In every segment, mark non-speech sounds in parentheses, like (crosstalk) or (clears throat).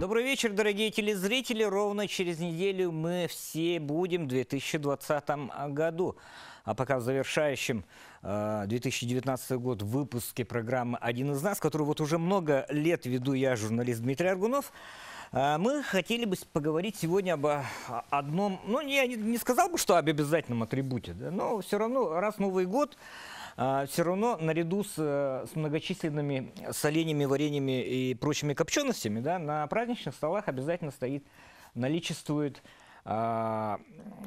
Добрый вечер, дорогие телезрители. Ровно через неделю мы все будем в 2020 году. А пока в завершающем э, 2019 год выпуске программы «Один из нас», которую вот уже много лет веду я, журналист Дмитрий Аргунов, э, мы хотели бы поговорить сегодня об э, одном, ну, я не, сказал бы, что об обязательном атрибуте, да, но все равно раз Новый год, а, все равно наряду с, э, с многочисленными соленьями, вареньями и прочими копченостями, да, на праздничных столах обязательно стоит, наличествует а,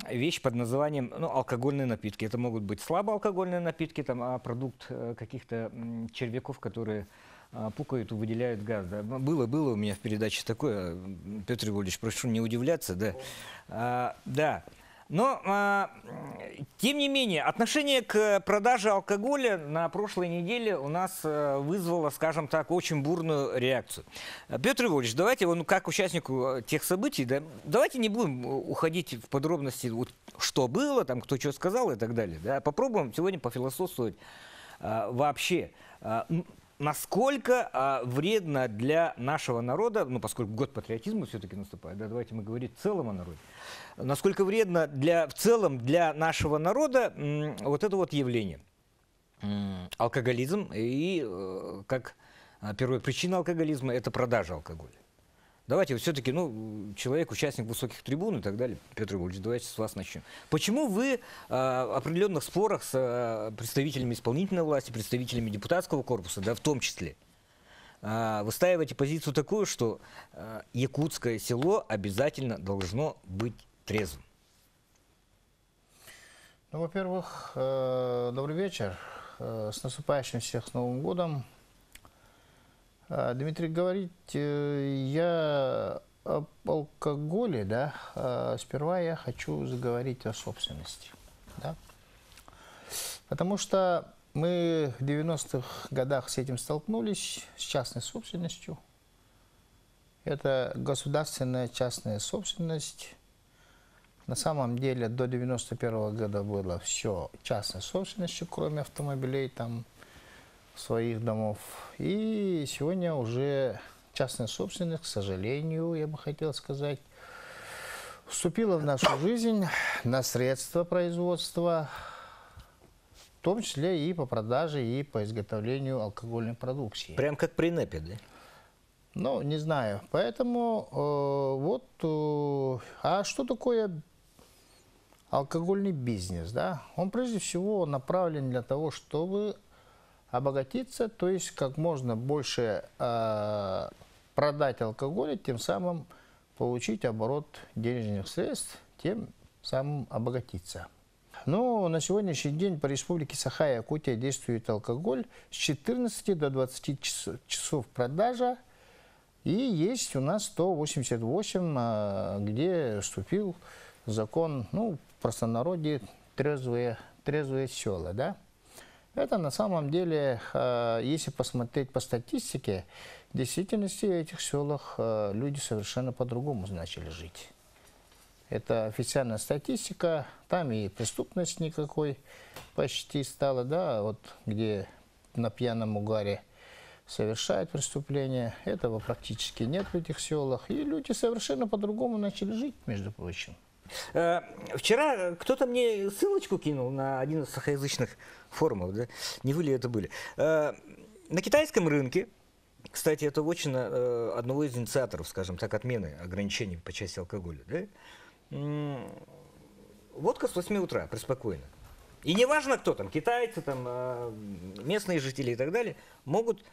вещь под названием ну, алкогольные напитки. Это могут быть слабоалкогольные напитки, там, а продукт э, каких-то червяков, которые а, пукают и выделяют газ. Да. Было, было у меня в передаче такое, Петр Иванович, прошу не удивляться, да. А, да. Но, а, тем не менее, отношение к продаже алкоголя на прошлой неделе у нас а, вызвало, скажем так, очень бурную реакцию. Петр Иванович, давайте, ну, как участнику э, тех событий, да, давайте не будем уходить в подробности, вот, что было, там, кто что сказал и так далее. Да, попробуем сегодня пофилософствовать а, вообще. Насколько а, вредно для нашего народа, ну, поскольку год патриотизма все-таки наступает, да, давайте мы говорить в целом о народе, насколько вредно для, в целом для нашего народа м, вот это вот явление. М, алкоголизм и э, как а, первая причина алкоголизма – это продажа алкоголя. Давайте все-таки, ну, человек, участник высоких трибун и так далее, Петр Иванович, давайте с вас начнем. Почему вы в э, определенных спорах с э, представителями исполнительной власти, представителями депутатского корпуса, да, в том числе, э, выстаиваете позицию такую, что э, якутское село обязательно должно быть трезвым? Ну, во-первых, э, добрый вечер. Э, с наступающим всех с Новым годом. А, Дмитрий говорит, э, я об алкоголе, да, а сперва я хочу заговорить о собственности, да. Потому что мы в 90-х годах с этим столкнулись, с частной собственностью. Это государственная частная собственность. На самом деле до 91 -го года было все частной собственностью, кроме автомобилей, там, своих домов. И сегодня уже частная собственность, к сожалению, я бы хотел сказать, вступила в нашу жизнь на средства производства, в том числе и по продаже, и по изготовлению алкогольной продукции. Прям как при НЭПе, да? Ну, не знаю. Поэтому э, вот, э, а что такое алкогольный бизнес, да? Он прежде всего направлен для того, чтобы обогатиться, то есть как можно больше э, продать алкоголя, тем самым получить оборот денежных средств, тем самым обогатиться. Но на сегодняшний день по республике Саха и Якутия действует алкоголь с 14 до 20 часов продажа. И есть у нас 188, а, где вступил закон, ну, в простонародье, трезвые, трезвые села, да. Это на самом деле, а, если посмотреть по статистике, в действительности в этих селах а, люди совершенно по-другому начали жить. Это официальная статистика, там и преступность никакой почти стала, да, вот где на пьяном угаре совершают преступления, этого практически нет в этих селах, и люди совершенно по-другому начали жить, между прочим. Э, вчера кто-то мне ссылочку кинул на один из сахоязычных форумов, да? не вы ли это были. Э, на китайском рынке, кстати, это очень э, одного из инициаторов, скажем так, отмены ограничений по части алкоголя, да? водка с 8 утра, преспокойно. И неважно кто там, китайцы, там, местные жители и так далее, могут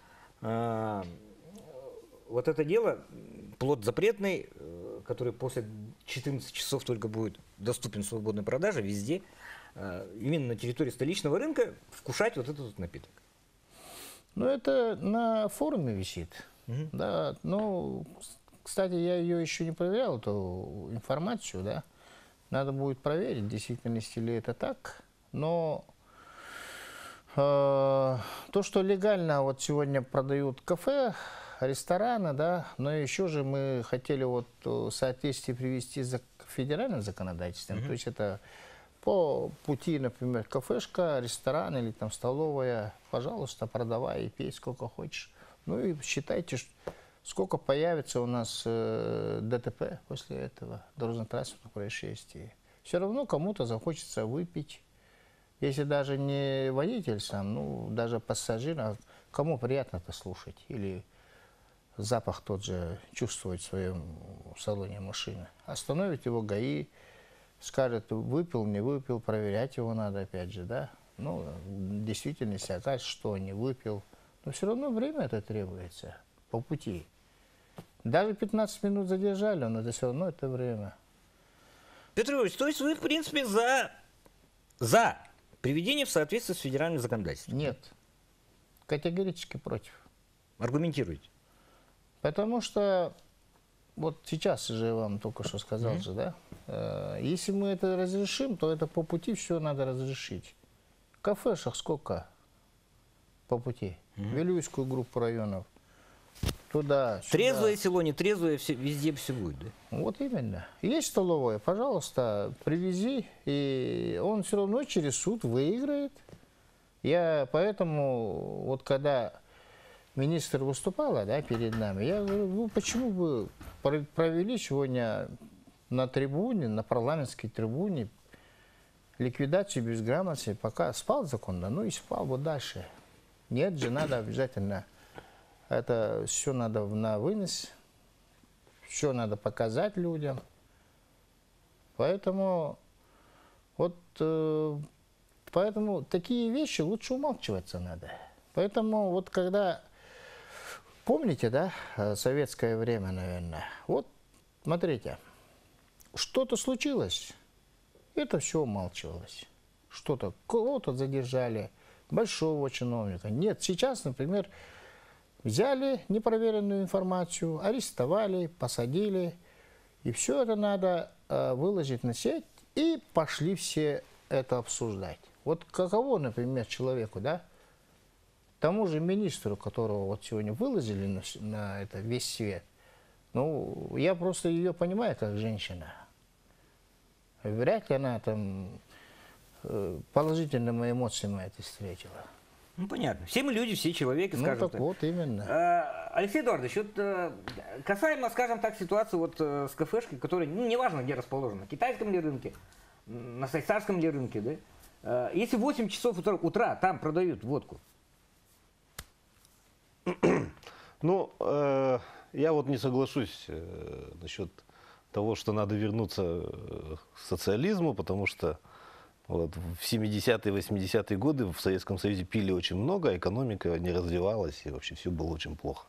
вот это дело, плод запретный, который после 14 часов только будет доступен в свободной продаже везде, э, именно на территории столичного рынка, вкушать вот этот напиток. Ну, это на форуме висит. Угу. Да, ну, кстати, я ее еще не проверял, эту информацию, да. Надо будет проверить, действительно ли это так. Но э, то, что легально вот сегодня продают кафе, ресторана, да, но еще же мы хотели вот соответствие привести за федеральным законодательством, mm -hmm. то есть это по пути, например, кафешка, ресторан или там столовая, пожалуйста, продавай и пей сколько хочешь. Ну и считайте, сколько появится у нас э, ДТП после этого, дорожно-транспортных происшествий. Все равно кому-то захочется выпить. Если даже не водитель сам, ну, даже пассажир, а кому приятно это слушать? Или запах тот же чувствовать в своем салоне машины. Остановить его ГАИ, скажет, выпил, не выпил, проверять его надо опять же, да? Ну, в действительности окажется, что не выпил. Но все равно время это требуется по пути. Даже 15 минут задержали, но это все равно это время. Петр Иванович, то есть вы, в принципе, за, за приведение в соответствие с федеральным законодательством? Нет. Категорически против. Аргументируйте. Потому что вот сейчас же я вам только что сказал же, да? э, Если мы это разрешим, то это по пути все надо разрешить. В кафешах сколько по пути? Вилюйскую группу районов. Туда, сюда. Трезвое село, не трезвое, все, везде все будет, да? Вот именно. Есть столовая, пожалуйста, привези, и он все равно через суд выиграет. Я поэтому, вот когда министр выступала да, перед нами, я говорю, ну почему про- провели сегодня на трибуне, на парламентской трибуне ликвидацию безграмотности, пока спал законно, ну и спал вот дальше. Нет же, надо обязательно, это все надо на вынос, все надо показать людям. Поэтому вот э, поэтому такие вещи лучше умалчиваться надо. Поэтому вот когда помните, да, э, советское время, наверное, вот смотрите, что-то случилось, это все умалчивалось. Что-то, кого-то задержали, большого чиновника. Нет, сейчас, например, взяли непроверенную информацию, арестовали, посадили, и все это надо э, выложить на сеть, и пошли все это обсуждать. Вот каково, например, человеку, да, тому же министру, которого вот сегодня выложили на, на это весь свет, ну, я просто ее понимаю как женщина. Вряд ли она там э, положительными эмоциями это встретила. Ну, понятно. Все мы люди, все человеки, Ну, скажем так вот, именно. Э, Алексей Эдуардович, вот э, касаемо, скажем так, ситуации вот э, с кафешкой, которая, ну, неважно, где расположена, на китайском ли рынке, на швейцарском ли рынке, да? Если в 8 часов утра, утра там продают водку, Ну, э, я вот не соглашусь э, насчет того, что надо вернуться э, к социализму, потому что вот в 70-е, 80-е годы в Советском Союзе пили очень много, экономика не развивалась, и вообще все было очень плохо.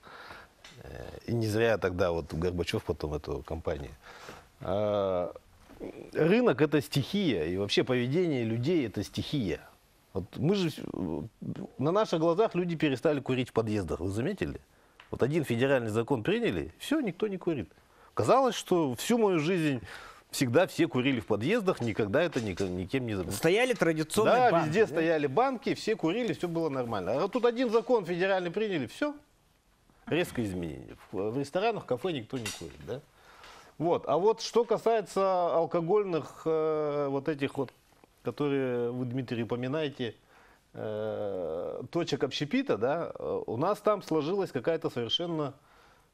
И не зря тогда вот Горбачев потом эту компанию. А, Рынок это стихия, и вообще поведение людей это стихия. Вот мы же на наших глазах люди перестали курить в подъездах, вы заметили? Вот один федеральный закон приняли, все, никто не курит. Казалось, что всю мою жизнь всегда все курили в подъездах, никогда это никем не забыто. стояли традиционные Да, банки, везде да? стояли банки, все курили, все было нормально. А тут один закон федеральный приняли, все, резкое изменение. В в ресторанах, кафе никто не курит, да? Вот. А вот что касается алкогольных э, вот этих вот, которые вы, Дмитрий, упоминаете, э, точек общепита, да, э, у нас там сложилась какая-то совершенно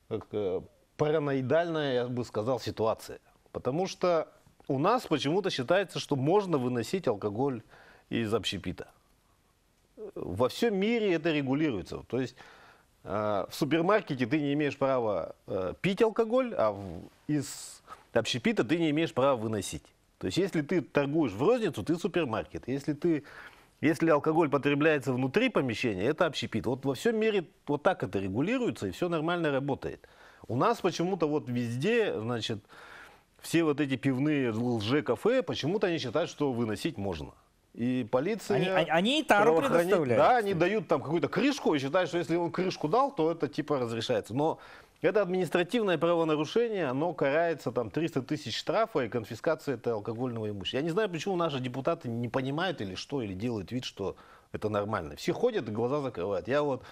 как, э, параноидальная, я бы сказал, ситуация. Потому что у нас почему-то считается, что можно выносить алкоголь из общепита. Во всем мире это регулируется. То есть э, в супермаркете ты не имеешь права э, пить алкоголь, а в- из общепита ты не имеешь права выносить. То есть если ты торгуешь в розницу, ты супермаркет. Если ты если алкоголь потребляется внутри помещения, это общепит. Вот во всем мире вот так это регулируется, и все нормально работает. У нас почему-то вот везде, значит, все вот эти пивные лже-кафе, почему-то они считают, что выносить можно. И полиция... Они- они- они и тару предоставляют, Да, они дают там какую-то крышку и считают, что если он крышку дал, то это типа разрешается. Но это административное правонарушение, оно карается там 300 тысяч штрафа и конфискация это алкогольного имущества. Я не знаю, почему наши депутаты не понимают или что, или делают вид, что это нормально. Все ходят и глаза закрывают. Я вот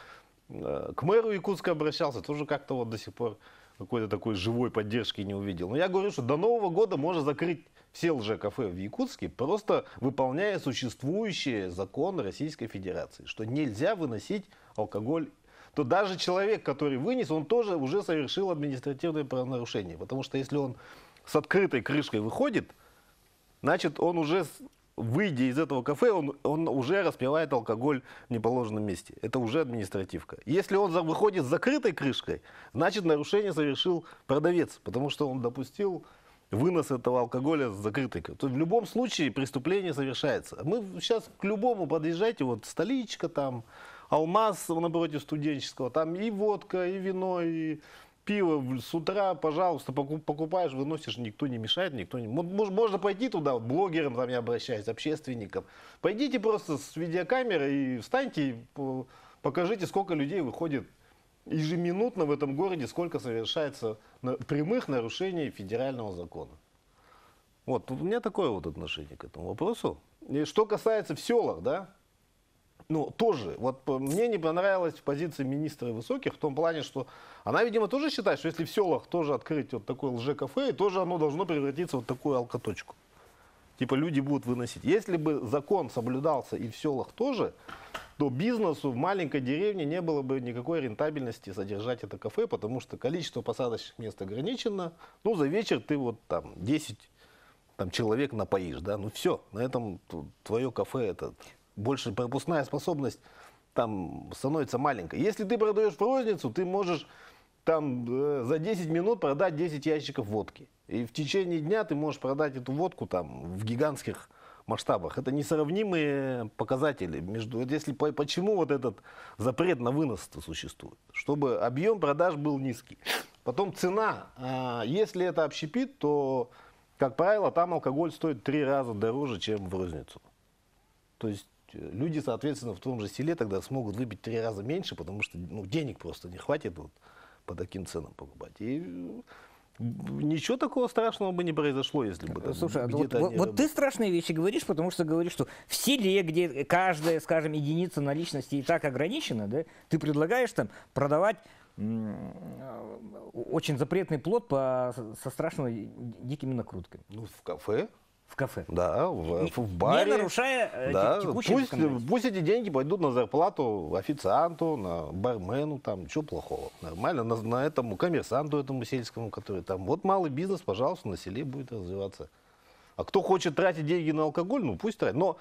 э, к мэру Якутска обращался, тоже как-то вот до сих пор какой-то такой живой поддержки не увидел. Но я говорю, что до Нового года можно закрыть все лже-кафе в Якутске, просто выполняя существующие законы Российской Федерации, что нельзя выносить алкоголь то даже человек, который вынес, он тоже уже совершил административное правонарушение. Потому что если он с открытой крышкой выходит, значит, он уже, выйдя из этого кафе, он, он уже распивает алкоголь в неположенном месте. Это уже административка. Если он выходит с закрытой крышкой, значит, нарушение совершил продавец, потому что он допустил вынос этого алкоголя с закрытой. То в любом случае преступление совершается. Мы сейчас к любому подъезжайте, вот столичка там, Алмаз напротив студенческого, там и водка, и вино, и пиво с утра, пожалуйста, поку- покупаешь, выносишь, никто не мешает, никто не... Мо- мож- Можно пойти туда, блогерам там я обращаюсь, общественникам. Пойдите просто с видеокамерой и встаньте, и по- покажите, сколько людей выходит ежеминутно в этом городе, сколько совершается прямых нарушений федерального закона. Вот, у меня такое вот отношение к этому вопросу. И что касается в селах, да, ну, тоже, вот по- мне не понравилась позиция министра Высоких в том плане, что она, видимо, тоже считает, что если в селах тоже открыть вот такое лже-кафе, тоже оно должно превратиться в вот такую алкоточку. Типа люди будут выносить. Если бы закон соблюдался и в селах тоже, то бизнесу в маленькой деревне не было бы никакой рентабельности содержать это кафе, потому что количество посадочных мест ограничено. Ну, за вечер ты вот там 10 там, человек напоишь, да, ну все, на этом твое кафе, это больше пропускная способность там становится маленькой. Если ты продаешь в розницу, ты можешь там э, за 10 минут продать 10 ящиков водки. И в течение дня ты можешь продать эту водку там в гигантских масштабах. Это несравнимые показатели между. Если по- почему вот этот запрет на вынос существует, чтобы объем продаж был низкий. Потом цена. А, Если это общепит, то, как правило, там алкоголь стоит три раза дороже, чем в розницу. То есть люди, соответственно, в том же селе тогда смогут выпить три раза меньше, потому что ну, денег просто не хватит вот, по таким ценам покупать. И ничего такого страшного бы не произошло, если бы там Слушай, а вот, вот- вот ты страшные вещи говоришь, потому что говоришь, что в селе, где каждая, скажем, единица наличности и так ограничена, да, ты предлагаешь там продавать э, очень запретный плод по, со страшно дикими накрутками Ну, в кафе, в кафе. да, в, в баре. Не нарушая э, Да, пусть, пусть эти деньги пойдут на зарплату официанту, на бармену, там, что плохого. Нормально, на, на этому коммерсанту этому сельскому, который там. Вот малый бизнес, пожалуйста, на селе будет развиваться. А кто хочет тратить деньги на алкоголь, ну пусть тратит. Но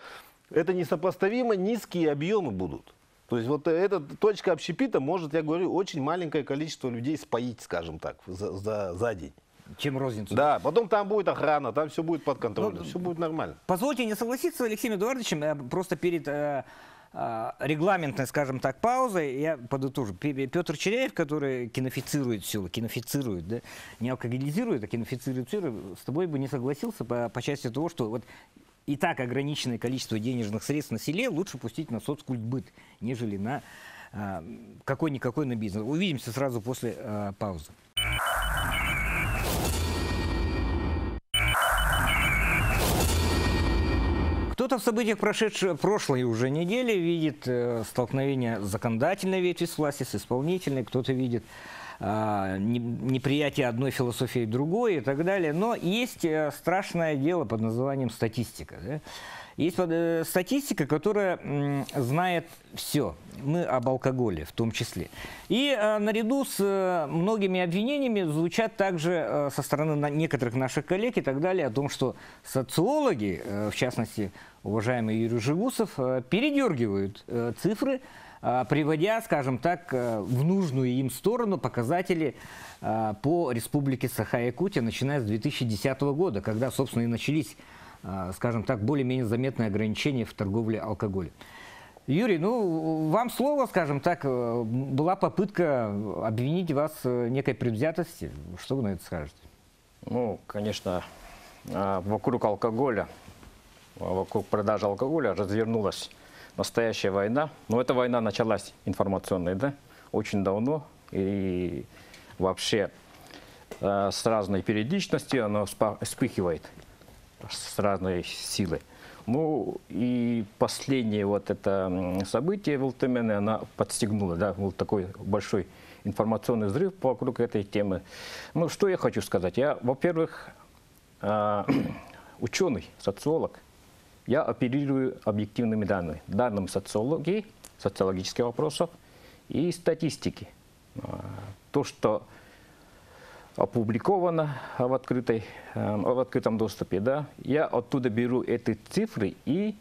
это несопоставимо низкие объемы будут. То есть вот эта точка общепита может, я говорю, очень маленькое количество людей споить, скажем так, за, за, за день. Чем розницу. Да, потом там будет охрана, там все будет под контролем, Ну, все будет нормально. Позвольте не согласиться с Алексеем Эдуардовичем, э, просто перед э, э, регламентной, скажем так, паузой я подытожу. Пе- Петр Черяев, который кинофицирует все, кинофицирует, да, не алкоголизирует, а кинофицирует все, с тобой бы не согласился по, по части того, что вот и так ограниченное количество денежных средств на селе лучше пустить на соцкультбыт, нежели на э, какой-никакой на бизнес. Увидимся сразу после э, паузы. Кто-то в событиях прошедшей прошлой уже недели видит э, столкновение законодательной ветви с властью, с исполнительной, кто-то видит не- неприятие одной философии другой и так далее. Но есть э, страшное дело под названием статистика. да. Есть э, статистика, которая знает все. Мы об алкоголе в том числе. И э, наряду с э, многими обвинениями звучат также э, со стороны некоторых наших коллег и так далее о том, что социологи, э, в частности, уважаемый Юрий Жигусов, э, передергивают э, цифры, э, приводя, скажем так, в нужную им сторону показатели по республике Саха-Якутия, начиная с 2010 года, когда, собственно, и начались, скажем так, более-менее заметные ограничения в торговле алкоголем. Юрий, ну, вам слово, скажем так, была попытка обвинить вас в некой предвзятости. Что вы на это скажете? Ну, конечно, вокруг алкоголя, вокруг продажи алкоголя развернулась настоящая война. Но эта война началась информационной, да, очень давно. И вообще а, с разной периодичностью она вспыхивает с разной силой. Ну и последнее вот это событие в Ултымене, она подстегнула, да, был такой большой информационный взрыв вокруг этой темы. Ну что я хочу сказать? Я, во-первых, а, (clears throat) ученый, социолог, я оперирую объективными данными, данными социологии, социологических вопросов и статистики. А, То, что опубликовано в, открытой, э, в открытом доступе, да, я оттуда беру эти цифры и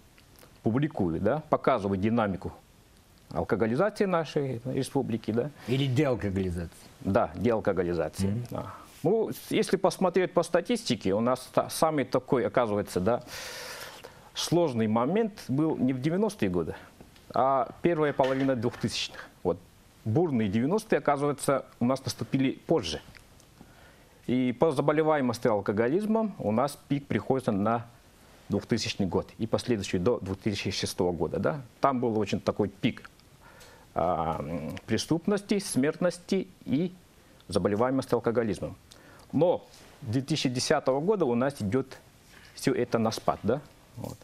публикую, да, показываю динамику алкоголизации нашей республики, да, Или деалкоголизация. да, деалкоголизации. Да. Ну, если посмотреть по статистике, у нас самый такой, оказывается, да, сложный момент был не в 90-е годы, а первая половина 2000-х. Вот бурные 90-е, оказывается, у нас наступили позже. И по заболеваемости алкоголизмом у нас пик приходится на 2000 год и последующий до 2006 года. Да? Там был очень такой пик а, преступности, смертности и заболеваемости алкоголизмом. Но с 2010 года у нас идет все это на спад. Да? Вот.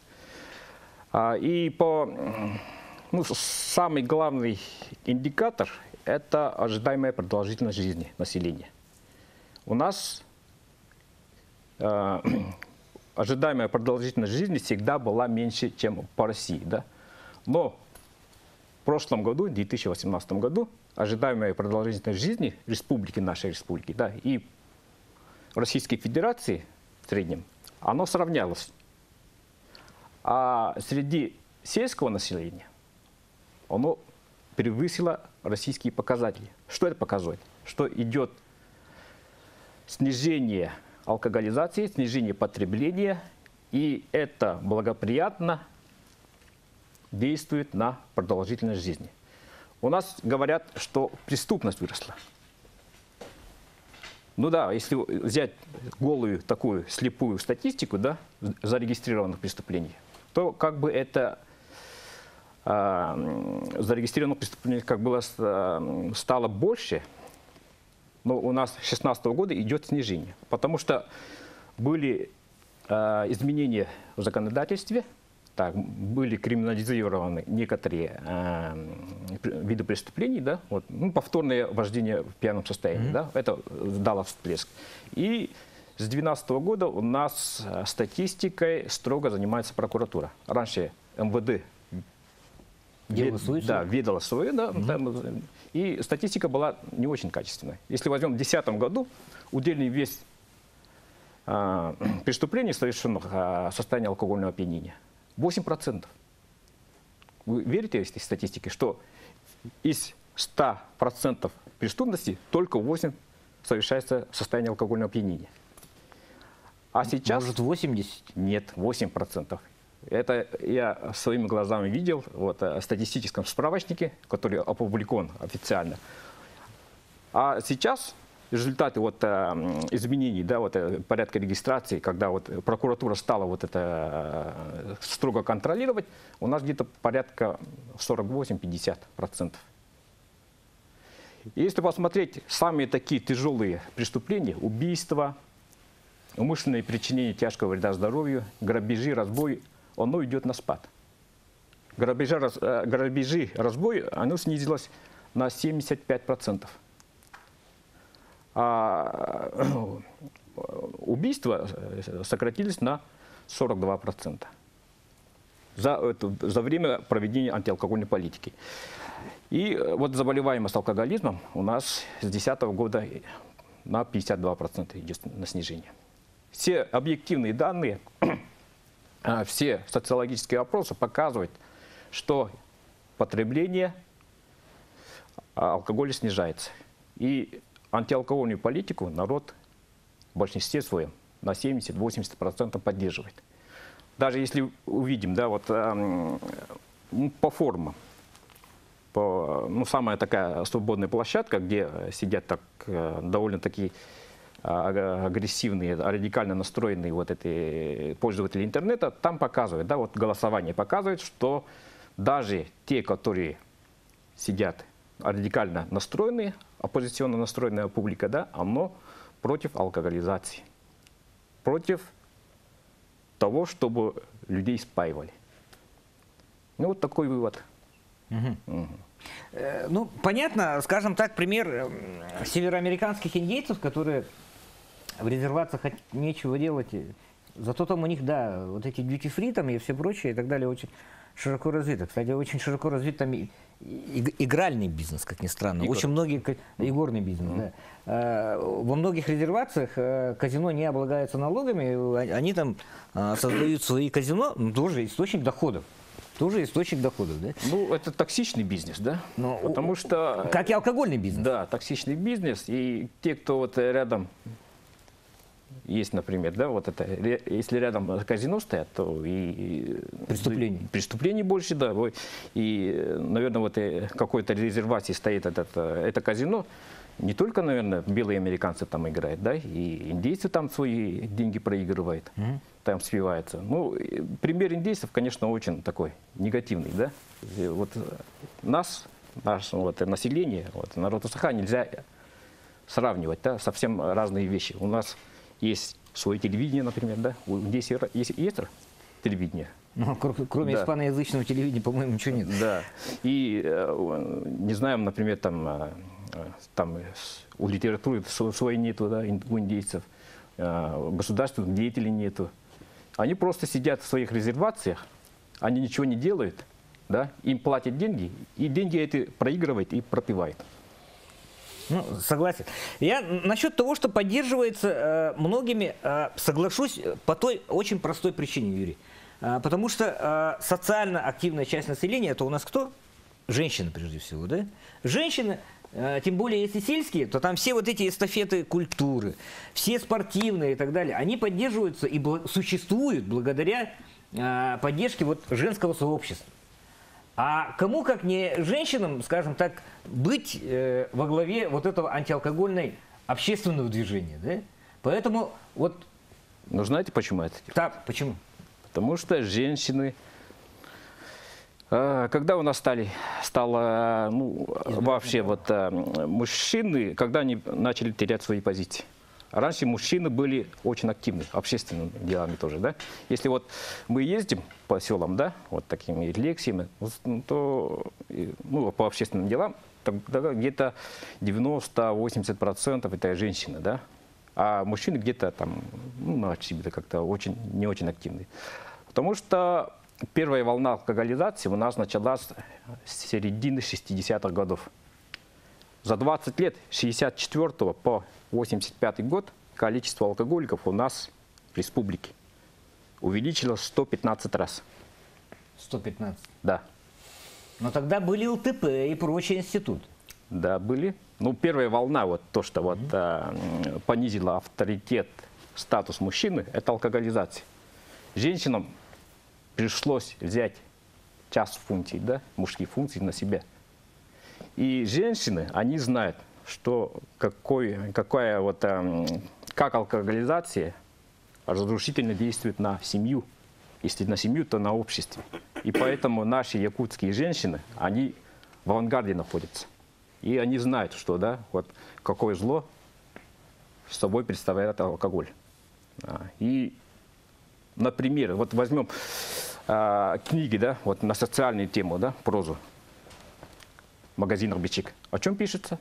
А, и по, ну, самый главный индикатор – это ожидаемая продолжительность жизни населения. У нас э, (clears throat) ожидаемая продолжительность жизни всегда была меньше, чем по России. Да? Но в прошлом году, в 2018 году, ожидаемая продолжительность жизни республики, нашей республики, да, и Российской Федерации в среднем, оно сравнялось. А среди сельского населения оно превысило российские показатели. Что это показывает? Что идет снижение алкоголизации, снижение потребления, и это благоприятно действует на продолжительность жизни. У нас говорят, что преступность выросла. Ну да, если взять голую такую слепую статистику да, зарегистрированных преступлений, то как бы это а, зарегистрированных преступлений как было а, стало больше, но у нас с 2016 года идет снижение, потому что были э, изменения в законодательстве, так, были криминализированы некоторые э, виды преступлений, да, вот, ну, повторное вождение в пьяном состоянии, да, это дало всплеск. И с 2012 года у нас э, статистикой строго занимается прокуратура. Раньше МВД Дело вед-? Да, ведала свое, да. там, и статистика была не очень качественная. Если возьмем в 2010 году, удельный вес а, (clears throat) преступлений, совершенных а, в состоянии алкогольного опьянения, 8%. Вы верите этой статистике, что из 100% преступности только 8 совершается в состоянии алкогольного опьянения? А сейчас... Может, 80? Нет, 8%. Это я своими глазами видел вот, э, в статистическом справочнике, который опубликован официально. А сейчас результаты вот, э, изменений, да, вот, э, порядка регистрации, когда вот прокуратура стала вот это э, строго контролировать, у нас где-то порядка 48-50%. Если посмотреть самые такие тяжелые преступления, убийства, умышленное причинение тяжкого вреда здоровью, грабежи, разбой, оно идет на спад. Грабежи, раз- э, грабежи разбой, оно снизилось на 75%. А э, убийства э, сократились на 42% за, это, за время проведения антиалкогольной политики. И вот заболеваемость алкоголизмом у нас с 2010 года на 52% идет на снижение. Все объективные данные, (clears throat) а, все социологические опросы показывают, что потребление а, алкоголя снижается. И антиалкогольную политику народ в большинстве своем на 70-80% поддерживает. Даже если увидим, да, вот эм, ну, по формам, по, ну, самая такая свободная площадка, где сидят так э, довольно-таки агрессивные, радикально настроенные вот эти пользователи интернета, там показывают, да, вот голосование показывает, что даже те, которые сидят радикально настроенные, оппозиционно настроенная публика, да, оно против алкоголизации, против того, чтобы людей спаивали. Ну, вот такой вывод. Э, Ну, понятно, скажем так, пример м, североамериканских индейцев, которые в резервациях нечего делать, Зато там у них, да, вот эти duty-free там и все прочее и так далее очень широко развито. Кстати, очень широко развит там и, и- игральный бизнес, как ни странно. Очень многие, игорный бизнес, да. Э, Во многих резервациях э, казино не облагаются налогами, э, они там создают свои казино, ну, тоже источник доходов. Тоже источник доходов, да? Ну, это токсичный бизнес, да? Ну, Потому что... Как и алкогольный бизнес. Да, токсичный бизнес. И те, кто вот рядом есть, например, да, вот это, если рядом казино стоят, то и... Преступлений. Преступлений больше, да. И, наверное, вот э, какой-то резервации стоит этот, э, это казино. Не только, наверное, белые американцы там играют, да, и индейцы там свои деньги проигрывают, там спиваются. Ну, пример индейцев, конечно, очень такой негативный, да. И вот нас, наше вот, население, вот, народ УСХ нельзя сравнивать, да, совсем разные вещи. У нас есть свое телевидение, например, да, индейцев есть, есть телевидение, Ну, кр- кроме Да. испаноязычного телевидения, по-моему, ничего нет. да. И э, не знаем, например, там, э, там у литературы св- своей нету, да, у индейцев, э, государственных деятелей нету. Они просто сидят в своих резервациях, они ничего не делают, да, им платят деньги, и деньги эти проигрывают и пропивают. Ну, согласен. Я насчет того, что поддерживается э, многими, э, соглашусь э, по той очень простой причине, Юрий. Э, потому что э, социально активная часть населения это у нас кто? Женщины, прежде всего, да? Женщины, э, тем более если сельские, то там все вот эти эстафеты культуры, все спортивные и так далее, они поддерживаются и бл- существуют благодаря э, поддержке вот женского сообщества. А кому, как не женщинам, скажем так, быть э, во главе вот этого антиалкогольной общественного движения, да? Поэтому вот Но знаете, почему это? так, почему? Потому что женщины, э, когда у нас стали, стало, ну, вообще вот э, мужчины, когда они начали терять свои позиции. Раньше мужчины были очень активны общественными делами тоже, да. Если вот мы ездим по селам, да, вот такими лекциями, ну, то и, ну, по общественным делам, где-то 90-80% это женщины, да. А мужчины где-то там, ну, себе как-то очень, не очень активны. Потому что первая волна алкоголизации у нас началась с середины 60-х годов. За 20 лет, с 64 по 85 год, количество алкоголиков у нас в республике увеличилось 115 раз. 115. Да, Но тогда были ЛТП и прочие институты. да, были. Ну, первая волна, вот то, что вот а, м, понизила авторитет, статус мужчины, это алкоголизация. Женщинам пришлось взять часть функций, да, мужские функции на себя. И женщины, они знают, что какой, какая вот, эм, как алкоголизация разрушительно действует на семью. Если на семью, то на обществе. И поэтому наши якутские женщины, они в авангарде находятся. И они знают, что, да, вот какое зло собой представляет алкоголь. А, И, например, вот возьмем а, книги, да, вот на социальную тему, да, прозу. Магазин «Арбичик». О чем пишется?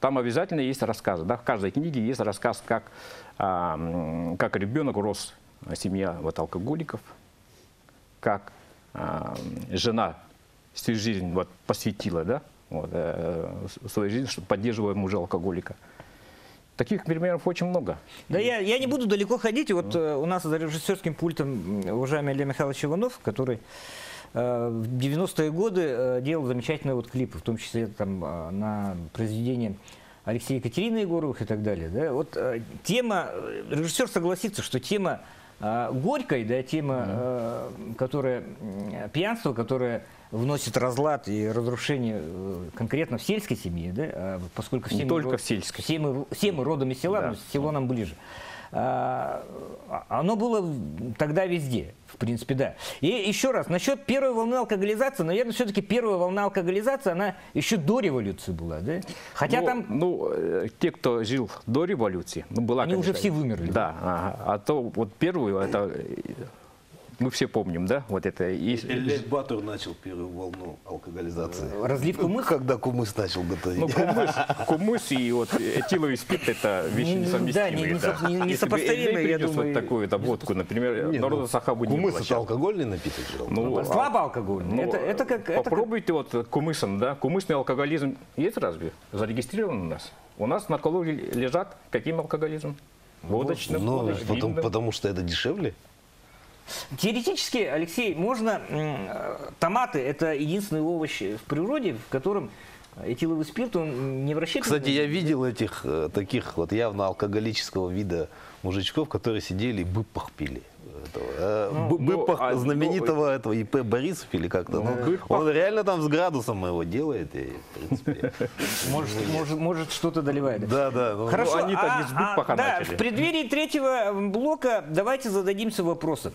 Там обязательно есть рассказы. Да? В каждой книге есть рассказ, как, а, как ребенок рос а, семья вот, алкоголиков, как а, жена всю жизнь вот, посвятила да? вот, э, свою жизнь, чтобы поддерживать мужа алкоголика. Таких примеров очень много. Да я, я не буду далеко ходить. Вот э, у нас за режиссерским пультом уважаемый Илья Михайлович Иванов, который в 90-е годы э, делал замечательные вот клипы, в том числе там э, на произведение Алексея Екатерины Егоровых и так далее. Да? Вот э, тема, э, режиссер согласится, что тема э, горькой, да, тема, э, которая пьянство, которое вносит разлад и разрушение э, конкретно в сельской семье, да, а поскольку все Не мы только в сельской. все мы, все мы родом из села, Да. но село нам ближе. Оно было тогда везде, в принципе, да. И еще раз, насчет первой волны алкоголизации, наверное, все-таки первая волна алкоголизации, она еще до революции была, да? Хотя ну, там... Ну, э, те, кто жил до революции, ну, была, Они уже конечно, все вымерли. Да, ага. а то вот первую, это Мы все помним, да, вот это. И, Илья Батур начал первую волну алкоголизации. Разлив кумыса? Когда кумыс начал готовить. ну, кумыс, (laughs) кумыс и вот этиловый спирт это вещи Ну, несовместимые. да, не- не со- не- Если бы несопоставимые, Элей я думаю. вот такую да, водку, например, Не, народа ну, саха бы не Кумыс это алкогольный напиток же. Ну, а- Слабо алкогольный. ну, это, это как... это как- попробуйте вот кумысом, да, кумысный алкоголизм есть разве? Зарегистрирован у нас? У нас на колоде лежат каким алкоголизм? Водочным, Ну, водочным, потому, винным. потому что это дешевле. Теоретически, Алексей, можно... э, Томаты – это единственный овощ в природе, в котором этиловый спирт, он не вращает... Кстати, я видел этих э, таких вот явно алкоголического вида мужичков, которые сидели и быпах пили. Этого, э, бы- ну, быпах а, ну, знаменитого этого ИП Борисов или как-то. Ну, ну, он реально там с градусом его делает. И, в принципе, (laughs) Может, может, может что-то доливает. да, да. ну, Хорошо, они-то а- не с а, да, начали. в преддверии третьего блока давайте зададимся вопросом.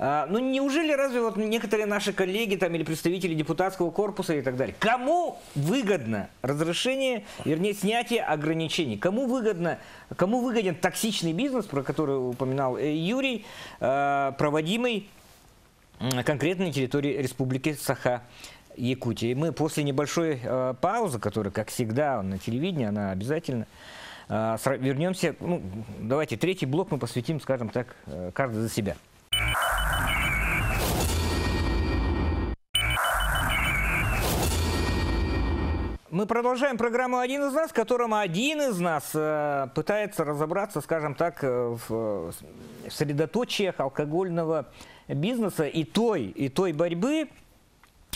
А, ну неужели разве вот некоторые наши коллеги там или представители депутатского корпуса и так далее, кому выгодно разрешение, вернее снятие ограничений? Кому выгодно, кому выгоден токсичный бизнес, про который упоминал э, Юрий, э, проводимый на территории Республики Саха? Якутии. Мы после небольшой э, паузы, которая, как всегда, на телевидении, она обязательно, э, вернемся. Ну, давайте третий блок мы посвятим, скажем так, э, каждый за себя. Мы продолжаем программу «Один из нас», в котором один из нас э, пытается разобраться, скажем так, э, в, э, средоточиях алкогольного бизнеса и той, и той борьбы,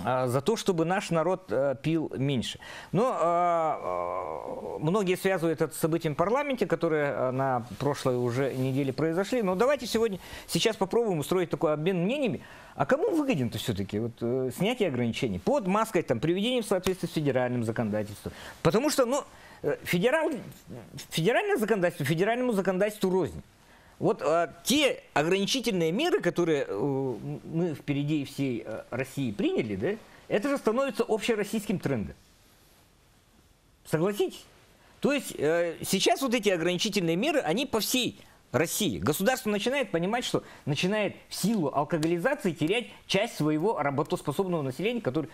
за то, чтобы наш народ э, пил меньше. Но а, э, многие связывают это с событием в парламенте, которые э, на прошлой уже неделе произошли. Но давайте сегодня, сейчас попробуем устроить такой обмен мнениями. А кому выгоден-то все-таки вот, э, снятие ограничений под маской там, приведения в соответствии с федеральным законодательством? Потому что ну, федерал, федеральное законодательство федеральному законодательству рознь. Вот а, те ограничительные меры, которые э, мы впереди всей э, России приняли, да, это же становится общероссийским трендом. Согласитесь? То есть э, сейчас вот эти ограничительные меры, они по всей России. Государство начинает понимать, что начинает в силу алкоголизации терять часть своего работоспособного населения, который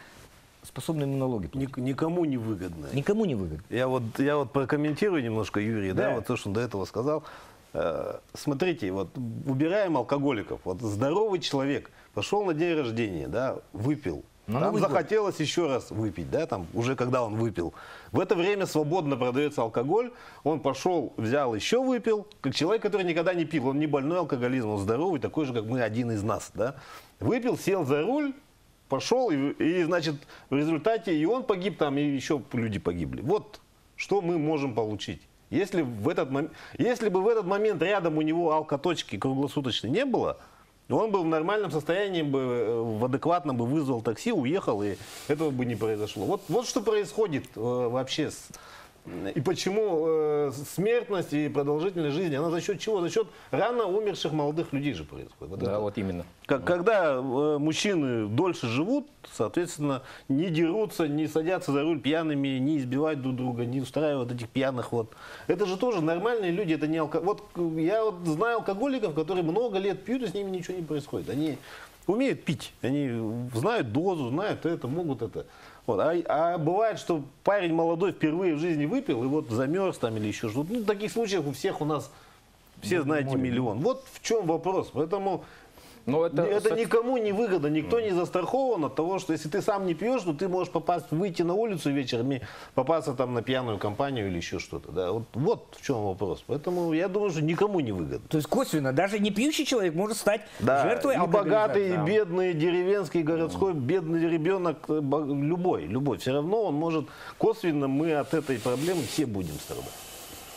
способны ему налоги платить. ник- никому не выгодно. Никому не выгодно. Я вот, я вот прокомментирую немножко Юрия, да. Да. вот то, что он до этого сказал. Э, Смотрите, вот убираем алкоголиков. Вот здоровый человек пошел на день рождения, да, выпил. На Там год. захотелось еще раз выпить, да, там уже когда он выпил. В это время свободно продается алкоголь. Он пошел, взял, еще выпил. Как человек, который никогда не пил, он не больной алкоголизм, он здоровый, такой же, как мы, один из нас, да. Выпил, сел за руль, пошел, и, и, значит, в результате и он погиб там, и еще люди погибли. Вот что мы можем получить. Если, в этот, мом- если бы в этот момент рядом у него алкоточки круглосуточно не было, он бы в нормальном состоянии, бы, э, в адекватном бы вызвал такси, уехал, и этого бы не произошло. Вот, вот что происходит э, вообще с, и почему э, смертность и продолжительность жизни, она за счет чего? За счет рано умерших молодых людей же происходит. Вот Да, это вот именно. как- Когда э, мужчины дольше живут, соответственно, не дерутся, не садятся за руль пьяными, не избивают друг друга, не устраивают этих пьяных вот. Это же тоже нормальные люди, это не алко... Вот э, я вот знаю алкоголиков, которые много лет пьют, и с ними ничего не происходит. Они умеют пить, они знают дозу, знают это, могут это. Вот. А, а бывает, что парень молодой впервые в жизни выпил и вот замерз там или еще что-то. Ну, таких случаев у всех у нас, все знаете, миллион. Вот в чем вопрос. Поэтому Но это, это, со- никому не выгодно, никто не застрахован от того, что если ты сам не пьешь, то ты можешь попасть, выйти на улицу вечером и попасться там на пьяную компанию или еще что-то. Да? Вот, вот в чем вопрос. Поэтому я думаю, что никому не выгодно. То есть косвенно, даже не пьющий человек может стать Да, жертвой и богатый, и Да. бедный, деревенский, городской, бедный ребенок, э, бо- любой, любой. Все равно он может, косвенно мы от этой проблемы все будем страдать.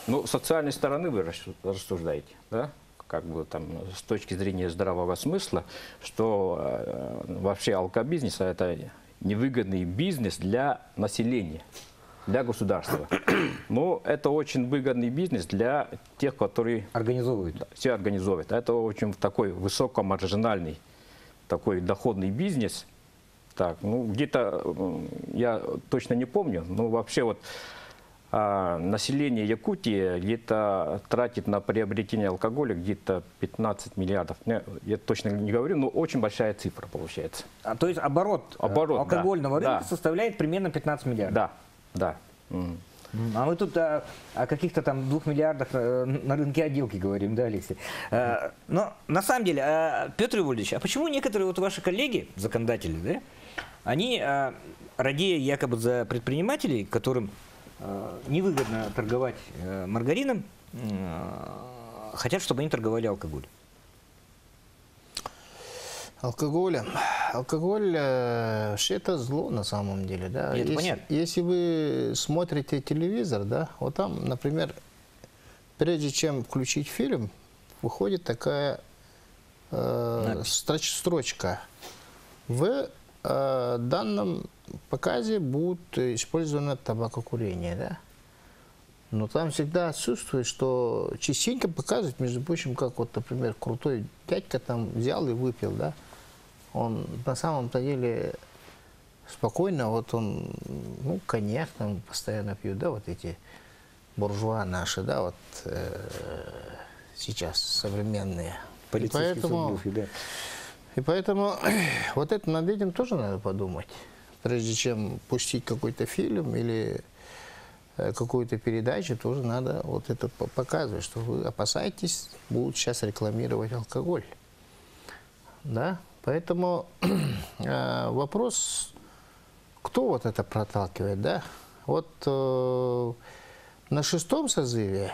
Ну, с социальной стороны вы рассуждаете, да? Как бы там с точки зрения здравого смысла, что э, вообще алкобизнес это невыгодный бизнес для населения, для государства. (coughs) Но это очень выгодный бизнес для тех, которые Организовывают. все организовывают. Это очень такой высокомаржинальный, такой доходный бизнес. Так, ну где-то, я точно не помню, но вообще вот население Якутии где-то тратит на приобретение алкоголя где-то 15 миллиардов. Не, Я точно не говорю, но очень большая цифра получается. А, то есть оборот, э, Оборот, да, алкогольного рынка да. составляет примерно 15 миллиардов. Да, да. А мы тут а, о каких-то там двух миллиардах э, на рынке отделки говорим, да, Алексей? Э, Но на самом деле, а, Петр Иванович, а почему некоторые вот ваши коллеги, законодатели, да, они, а, радея якобы за предпринимателей, которым а, невыгодно торговать э, маргарином, м, хотят, чтобы они торговали алкоголем? Алкоголем. Алкоголь э, это зло на самом деле, да. Нет, если, понятно. если вы смотрите телевизор, да, вот там, например, прежде чем включить фильм, выходит такая э, Надпись. строчка. В э, данном показе будет использовано табакокурение, да. Но там всегда отсутствует, что частенько показывают, между прочим, как вот, например, крутой дядька там взял и выпил, да. Он на самом-то деле спокойно, вот он, ну, коньяк там постоянно пьют, да, вот эти буржуа наши, да, вот э, сейчас современные. С поэтому, Рублевки, да. И поэтому (clears throat) вот это над этим тоже надо подумать, прежде чем пустить какой-то фильм или э, какую-то передачу, тоже надо вот это по- показывать, что вы опасаетесь, будут сейчас рекламировать алкоголь. Да? Поэтому (clears throat) э, вопрос, кто вот это проталкивает, да? Вот э, на шестом созыве,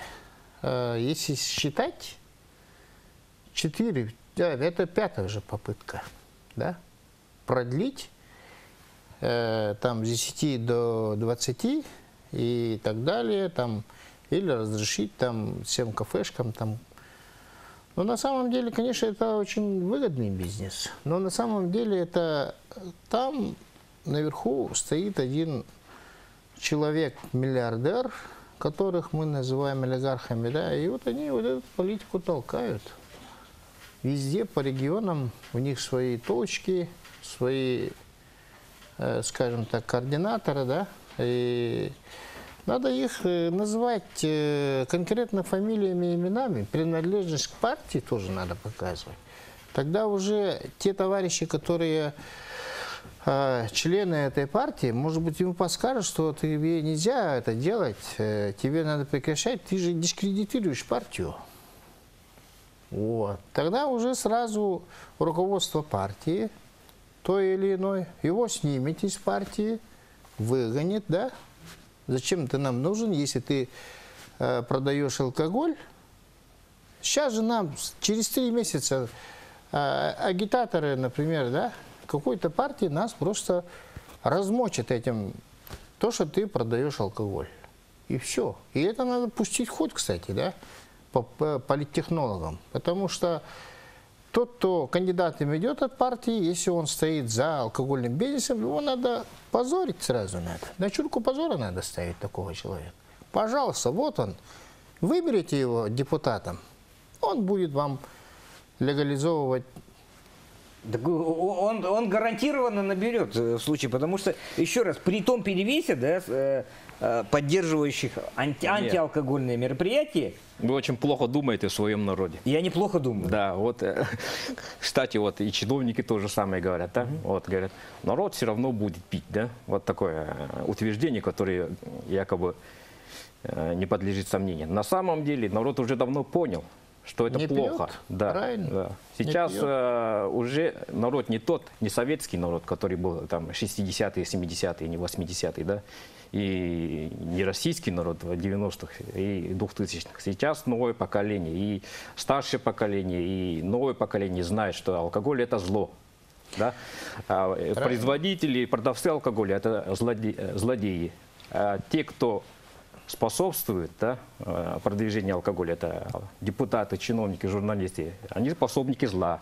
э, если считать, четыре, это пятая же попытка, да? Продлить э, там с 10 до 20 и так далее, там, или разрешить там всем кафешкам там но на самом деле, конечно, это очень выгодный бизнес. Но на самом деле это там наверху стоит один человек-миллиардер, которых мы называем олигархами, да, и вот они вот эту политику толкают. Везде по регионам у них свои точки, свои, э, скажем так, координаторы, да, и надо их э, называть э, конкретно фамилиями и именами. Принадлежность к партии тоже надо показывать. Тогда уже те товарищи, которые члены этой партии, может быть, ему подскажут, что тебе нельзя это делать, тебе надо прекращать, ты же дискредитируешь партию. Вот. Тогда уже сразу руководство партии, той или иной, его снимет из партии, выгонит, да? Зачем ты нам нужен, если ты э, продаешь алкоголь? Сейчас же нам через три месяца э, агитаторы, например, да, какой-то партии нас просто размочат этим, то, что ты продаешь алкоголь. И все. И это надо пустить ход, кстати, да, политтехнологам. Потому что тот, кто кандидатом идет от партии, если он стоит за алкогольным бизнесом, его надо позорить сразу надо. На чурку позора надо ставить такого человека. Пожалуйста, вот он. Выберите его депутатом. Он будет вам легализовывать он, он гарантированно наберет э, в случае, потому что, еще раз, при том перевесе, да, э, поддерживающих анти- антиалкогольные мероприятия, Вы очень плохо думаете о своем народе. я неплохо думаю. Да, вот, э, (laughs) кстати, вот и чиновники то же самое говорят, да? Вот, говорят, народ все равно будет пить, да? Вот такое э, утверждение, которое якобы э, не подлежит сомнению. На самом деле народ уже давно понял, что это Не плохо. пьет? Да, Правильно. да. Сейчас э, уже народ не тот, не советский народ, который был там 60-е, 70-е, не 80-е, да? И не российский народ в 90-х и 2000-х. Сейчас новое поколение, и старшее поколение, и новое поколение знает, что алкоголь это зло. Да? А, э, производители, продавцы алкоголя это злоде- э, злодеи. А те, кто способствует да, э, продвижению алкоголя, это депутаты, чиновники, журналисты, они способники зла.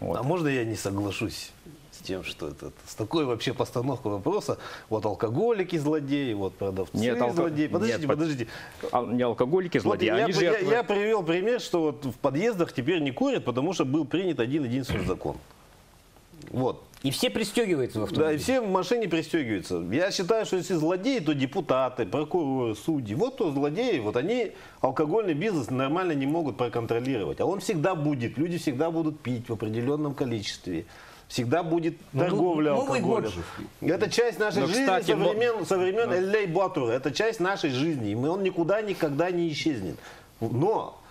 Вот. А можно я не соглашусь с тем, что это с такой вообще постановкой вопроса, вот алкоголики злодеи, вот продавцы Нет, алко- злодеи. Подождите, нет, под- подождите. А не алкоголики Вот злодеи, я, они я- жертвы. я привел пример, что вот в подъездах теперь не курят, потому что был принят один единственный закон. Вот. И все пристегиваются в Да, и все в машине пристегиваются. Я считаю, что если злодеи, то депутаты, прокуроры, судьи. Вот то злодеи, вот они алкогольный бизнес нормально не могут проконтролировать. А он всегда будет. Люди всегда будут пить в определенном количестве. Всегда будет Ну, торговля Новый год алкоголем. же. Это часть нашей Но, жизни кстати, со времен, со времен Эллей Батура. Это часть нашей жизни. И он никуда никогда не исчезнет. Но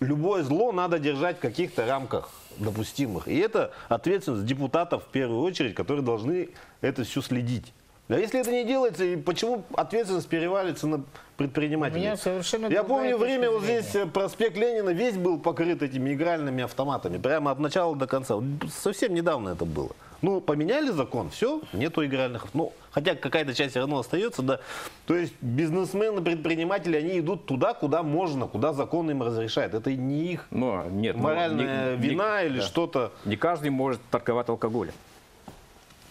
любое зло надо держать в каких-то рамках допустимых. И это ответственность депутатов в первую очередь, которые должны это все следить. А если это не делается, и почему ответственность перевалится на предпринимателей? Меня совершенно Я помню время, вот здесь э, проспект Ленина весь был покрыт этими игральными автоматами. Прямо от начала до конца. Совсем недавно это было. Ну, поменяли закон, все, нету игральных. Ну, хотя какая-то часть все равно остается, да. То есть бизнесмены, предприниматели, они идут туда, куда можно, куда закон им разрешает. Это не их Но нет, ну, моральная не- не- вина или да. что-то. Не каждый может торговать алкоголем.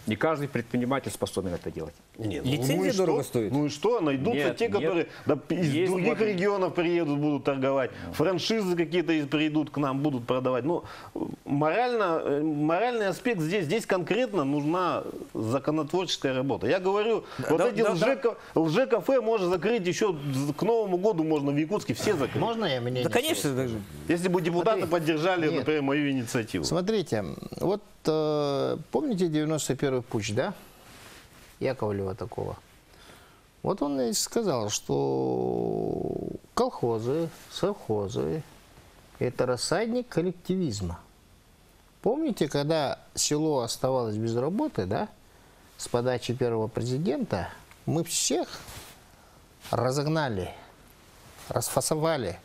Не каждый предприниматель способен это делать. Нет, Лицензия и дорого что? стоит. Ну и что? Найдутся Нет, те, нет. которые да, из Есть других возможность. регионов приедут, будут торговать. Франшизы какие-то из- придут к нам, будут продавать. Ну, морально, э, моральный аспект здесь. Здесь конкретно нужна законотворческая работа. Я говорю, вот да, эти да, лже- лже-кафе можно закрыть еще к Новому году, можно в Якутске все закрыть. Можно я мнение? Да, конечно, свое? да. Если бы депутаты Смотри. поддержали, Нет. например, мою инициативу. Смотрите, вот э, помните 91-й путь, да? Яковлева такого. Вот он и сказал, что колхозы, совхозы – это рассадник коллективизма. Помните, когда село оставалось без работы, да, с подачи первого президента, мы всех разогнали, расфасовали,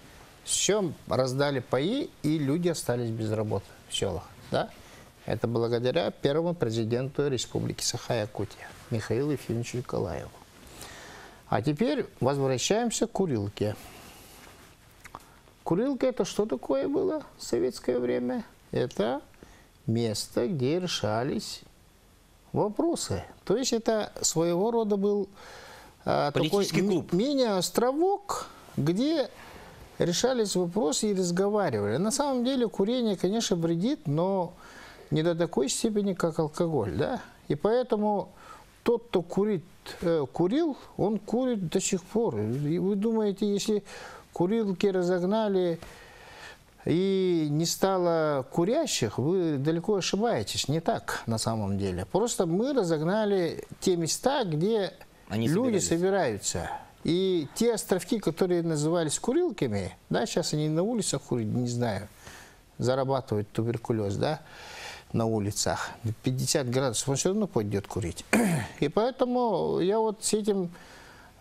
все раздали паи, и люди остались без работы в селах. Да? Это благодаря первому президенту Республики Саха-Якутия Михаилу Ефимовичу Николаеву. А теперь возвращаемся к курилке. Курилка это что такое было в советское время? Это место, где решались вопросы. То есть это своего рода был а, такой клуб. мини-островок, где решались вопросы и разговаривали. На самом деле курение, конечно, вредит, но не до такой степени, как алкоголь, да. И поэтому тот, кто курит, э, курил, он курит до сих пор. И вы думаете, если курилки разогнали и не стало курящих, вы далеко ошибаетесь. Не так на самом деле. Просто мы разогнали те места, где Они люди собираются. И те островки, которые назывались курилками, да, сейчас они на улицах курят, не знаю, зарабатывают туберкулез, да, на улицах. 50 градусов, он все равно пойдет курить. (clears throat) И поэтому я вот с этим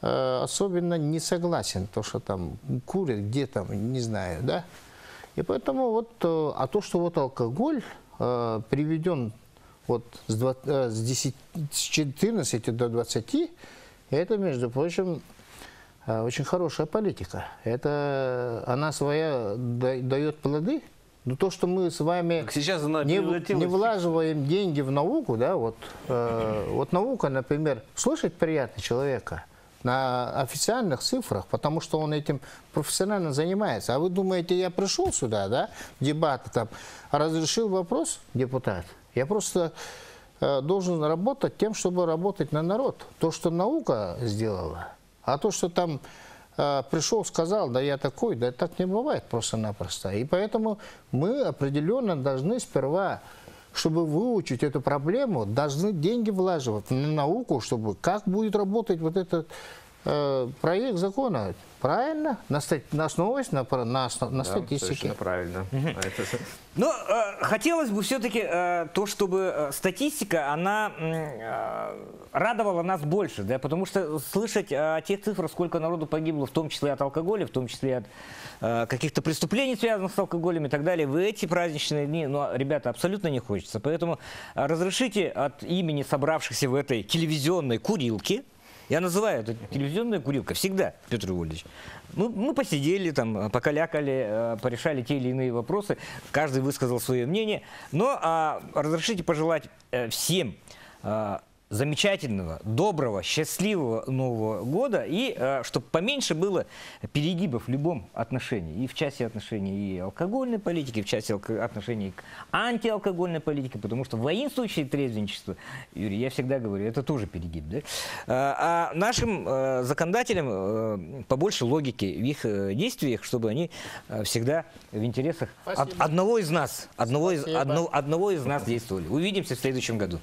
э, особенно не согласен, то, что там курят, где там, не знаю, да. И поэтому вот, э, а то, что вот алкоголь э, приведен вот с, два- э, с 10 с 14 до 20, это, между прочим, очень хорошая политика. Это она своя да- дает плоды. Но то, что мы с вами Так сейчас она не, не влаживаем деньги в науку, да, вот, э, вот наука, например, слушать приятно человека на официальных цифрах, потому что он этим профессионально занимается. А вы думаете, я пришел сюда, да, в дебаты там, разрешил вопрос, депутат? Я просто э, должен работать тем, чтобы работать на народ. То, что наука сделала, а то, что там пришел, сказал, да я такой, да так не бывает просто-напросто. И поэтому мы определенно должны сперва, чтобы выучить эту проблему, должны деньги влаживать на науку, чтобы как будет работать вот этот проект закона. Правильно? На, стат- на основываясь на, на, на Да, статистике. правильно. А это- Но э, хотелось бы все-таки э, то, чтобы э, статистика, она э, радовала нас больше, да, потому что слышать о тех цифрах, сколько народу погибло, в том числе от алкоголя, в том числе от э, каких-то преступлений, связанных с алкоголем и так далее, в эти праздничные дни, ну, ребята, абсолютно не хочется. Поэтому э, разрешите от имени собравшихся в этой телевизионной курилке, я называю это телевизионная курилка всегда, Петр Иванович. Мы, мы посидели там, э, покалякали, э, порешали те или иные вопросы, каждый высказал свое мнение. Но а, разрешите пожелать э, всем замечательного, доброго, счастливого Нового года и чтобы поменьше было перегибов в любом отношении. И в части отношений и алкогольной политики, и в части отношений к антиалкогольной политике, потому что воинствующее трезвенничество, Юрий, я всегда говорю, это тоже перегиб. Да? А а нашим э, законодателям э, побольше логики в их э, действиях, чтобы они э, всегда в интересах от- одного из нас, одного из, одно- одного из нас действовали. Увидимся в следующем году.